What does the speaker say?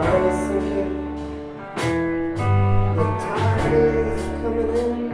body is sinking. The tide is coming in.